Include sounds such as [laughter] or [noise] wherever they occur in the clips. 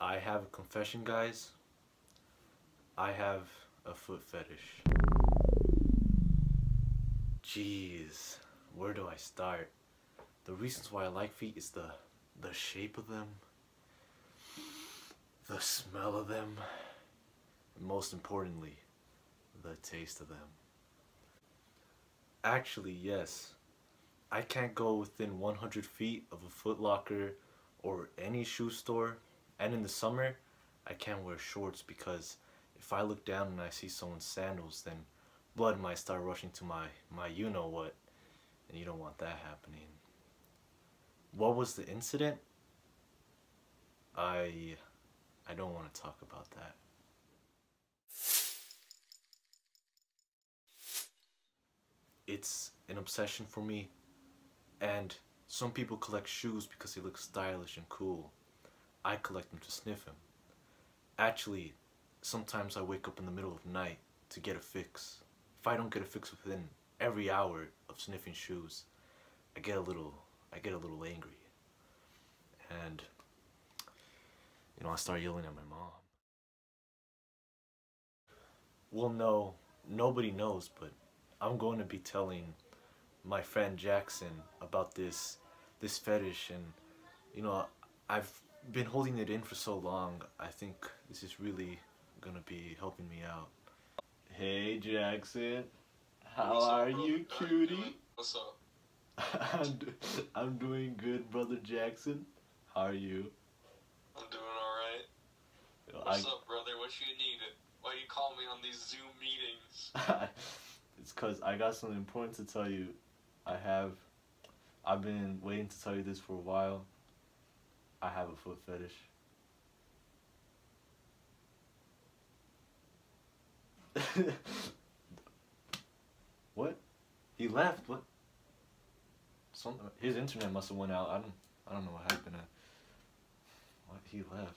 I have a confession, guys. I have a foot fetish. Jeez, where do I start? The reasons why I like feet is the the shape of them, the smell of them, and most importantly, the taste of them. Actually, yes. I can't go within 100 feet of a Foot Locker or any shoe store. And in the summer, I can't wear shorts because if I look down and I see someone's sandals, then blood might start rushing to my, my you-know-what. And you don't want that happening. What was the incident? I... I don't want to talk about that. It's an obsession for me. And some people collect shoes because they look stylish and cool. I collect them to sniff them. Actually, sometimes I wake up in the middle of the night to get a fix. If I don't get a fix within every hour of sniffing shoes, I get a little, I get a little angry. And, you know, I start yelling at my mom. Well, no, nobody knows, but I'm going to be telling my friend Jackson about this this fetish and you know I've been holding it in for so long I think this is really gonna be helping me out hey Jackson how What's are you How you cutie? What's up? [laughs] I'm, do- I'm doing good brother Jackson how are you I'm doing alright. What's up, brother? What you needed? Why you call me on these Zoom meetings? [laughs] It's cause I got something important to tell you I have I've been waiting to tell you this for a while I have a foot fetish [laughs] what? He left. What? Some his internet must have went out. I don't. I don't know what happened. What? He left.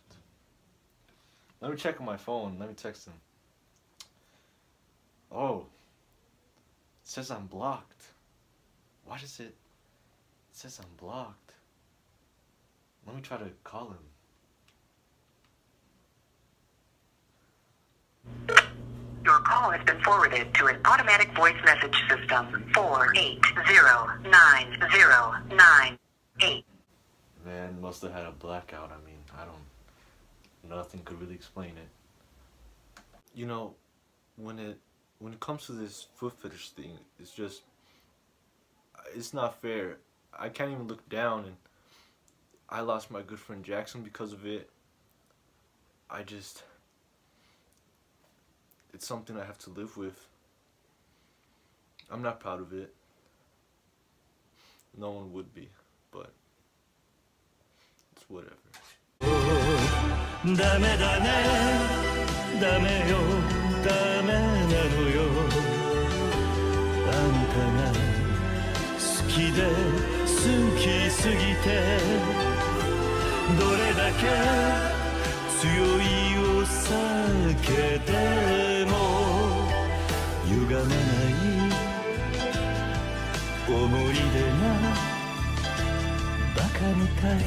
Let me check on my phone. Let me text him. Oh. It says I'm blocked. Why does it? It says I'm blocked. Me try to call him. Your call has been forwarded to an automatic voice message system. Four eight zero nine zero nine eight. Man must have had a blackout. I mean, I don't. Nothing could really explain it. You know, when it when it comes to this foot fetish thing, it's just it's not fair. I can't even look down, and I lost my good friend Jackson because of it. I just it's something I have to live with. I'm not proud of it. No one would be, but it's whatever. ダメだねダメよダメなのよあんたが好きで好きすぎて どれだけ強いを避けても歪めない思い出がバカみたい。